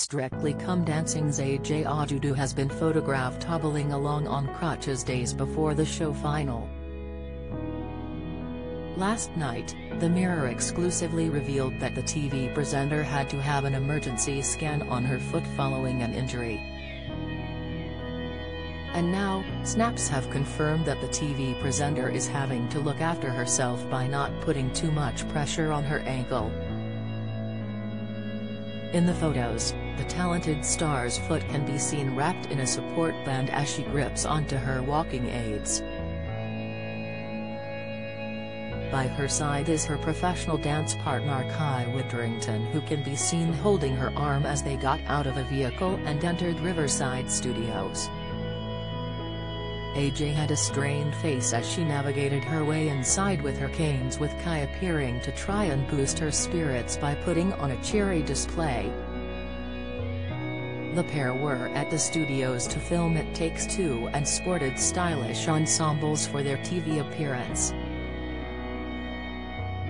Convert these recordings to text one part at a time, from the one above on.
Strictly Come Dancing's AJ Odudu has been photographed hobbling along on crutches days before the show final. Last night, The Mirror exclusively revealed that the TV presenter had to have an emergency scan on her foot following an injury. And now, Snaps have confirmed that the TV presenter is having to look after herself by not putting too much pressure on her ankle. In the photos, the talented star's foot can be seen wrapped in a support band as she grips onto her walking aids. By her side is her professional dance partner Kai Widdrington who can be seen holding her arm as they got out of a vehicle and entered Riverside Studios. AJ had a strained face as she navigated her way inside with her canes with Kai appearing to try and boost her spirits by putting on a cheery display. The pair were at the studios to film It Takes Two and sported stylish ensembles for their TV appearance.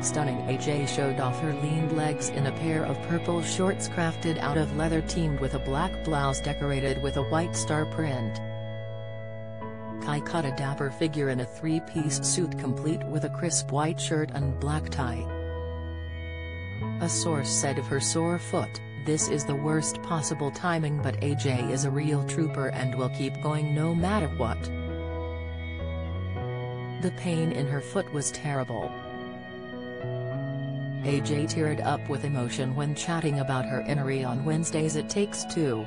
Stunning AJ showed off her lean legs in a pair of purple shorts crafted out of leather teamed with a black blouse decorated with a white star print. Kai cut a dapper figure in a three-piece suit complete with a crisp white shirt and black tie. A source said of her sore foot, this is the worst possible timing but AJ is a real trooper and will keep going no matter what. The pain in her foot was terrible. AJ teared up with emotion when chatting about her injury on Wednesday's It Takes Two.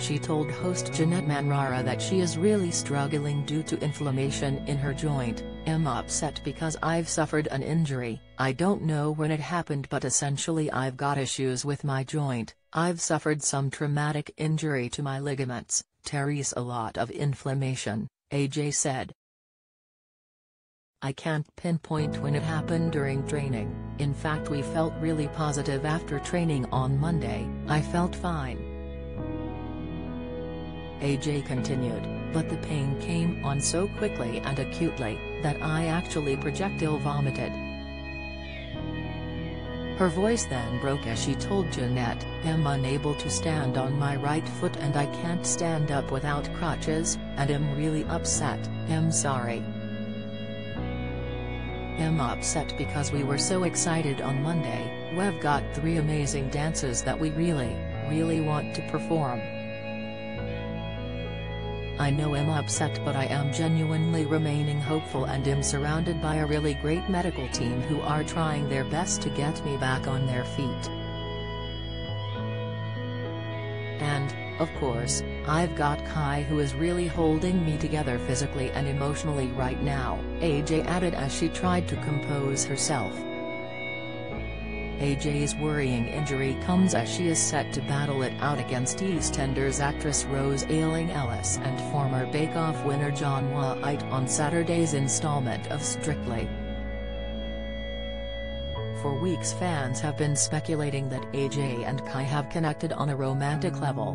She told host Jeanette Manrara that she is really struggling due to inflammation in her joint, am upset because I've suffered an injury, I don't know when it happened but essentially I've got issues with my joint, I've suffered some traumatic injury to my ligaments, Terry's a lot of inflammation, AJ said. I can't pinpoint when it happened during training, in fact we felt really positive after training on Monday, I felt fine. AJ continued, but the pain came on so quickly and acutely, that I actually projectile vomited. Her voice then broke as she told Jeanette, am unable to stand on my right foot and I can't stand up without crutches, and am really upset, am sorry. Am upset because we were so excited on Monday, we've got three amazing dances that we really, really want to perform. I know I'm upset but I am genuinely remaining hopeful and am surrounded by a really great medical team who are trying their best to get me back on their feet. And, of course, I've got Kai who is really holding me together physically and emotionally right now, AJ added as she tried to compose herself. AJ's worrying injury comes as she is set to battle it out against EastEnders actress Rose Ayling-Ellis and former Bake Off winner John Whaite on Saturday's installment of Strictly. For weeks fans have been speculating that AJ and Kai have connected on a romantic level.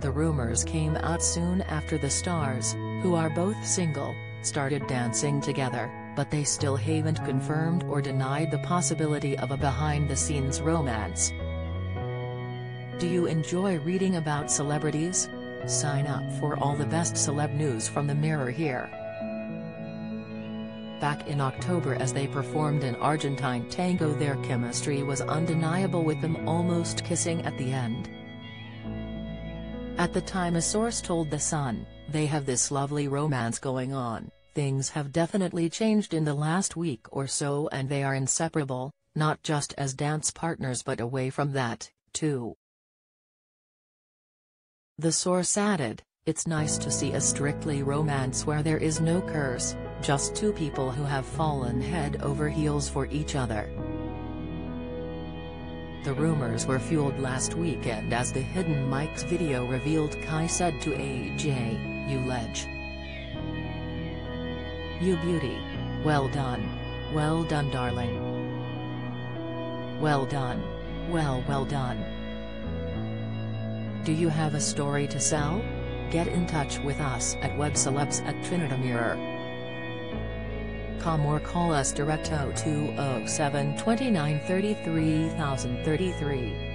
The rumors came out soon after the stars, who are both single, started dancing together but they still haven't confirmed or denied the possibility of a behind-the-scenes romance. Do you enjoy reading about celebrities? Sign up for all the best celeb news from the Mirror here. Back in October as they performed an Argentine tango their chemistry was undeniable with them almost kissing at the end. At the time a source told The Sun, they have this lovely romance going on. Things have definitely changed in the last week or so and they are inseparable, not just as dance partners but away from that, too. The source added, it's nice to see a strictly romance where there is no curse, just two people who have fallen head over heels for each other. The rumors were fueled last weekend as the Hidden mic's video revealed Kai said to AJ, you ledge. You beauty. Well done. Well done darling. Well done. Well well done. Do you have a story to sell? Get in touch with us at webcelebs at Trinity Mirror. gmail.com or call us direct 0207 29 33 33.